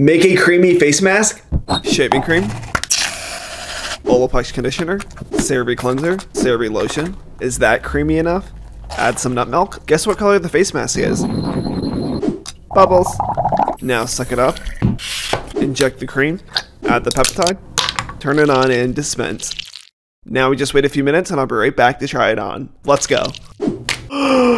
Make a creamy face mask. Shaving cream. Olaplex conditioner. CeraVe cleanser. CeraVe lotion. Is that creamy enough? Add some nut milk. Guess what color the face mask is? Bubbles. Now suck it up. Inject the cream. Add the peptide. Turn it on and dispense. Now we just wait a few minutes and I'll be right back to try it on. Let's go.